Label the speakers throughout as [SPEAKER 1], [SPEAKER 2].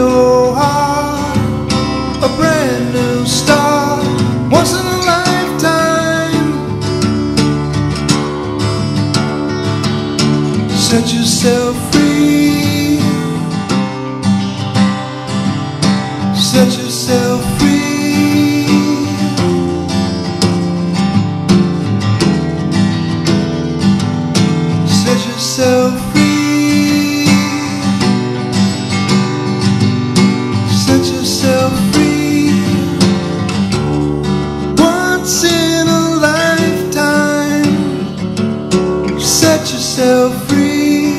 [SPEAKER 1] your heart a brand new start once in a lifetime. Set yourself free. Set yourself free. Set yourself free. Yourself free.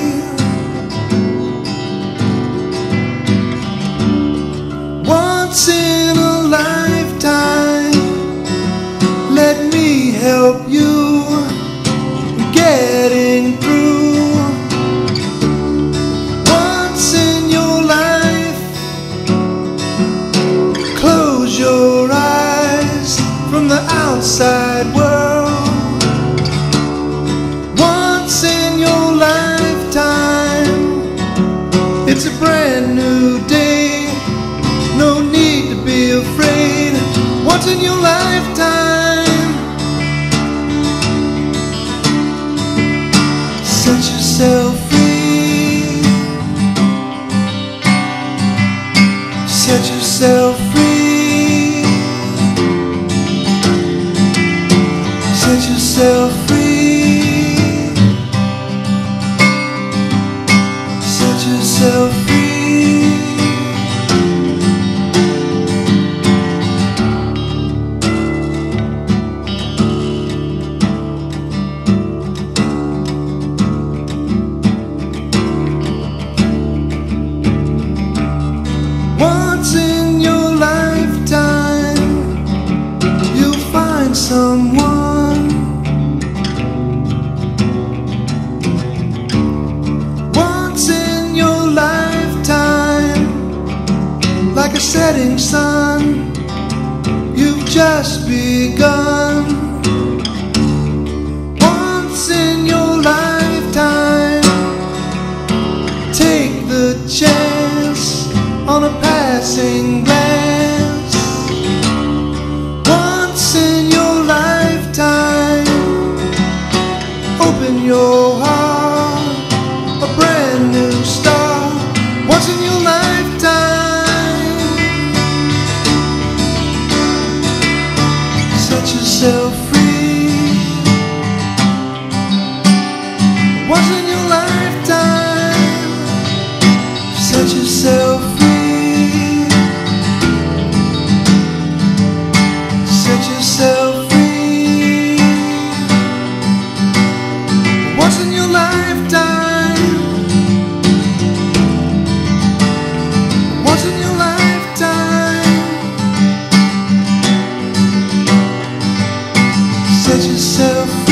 [SPEAKER 1] Once in a lifetime. Let me help you getting through. Set yourself free. Set yourself free. Set yourself free. Set yourself free. Like a setting sun, you've just begun. You.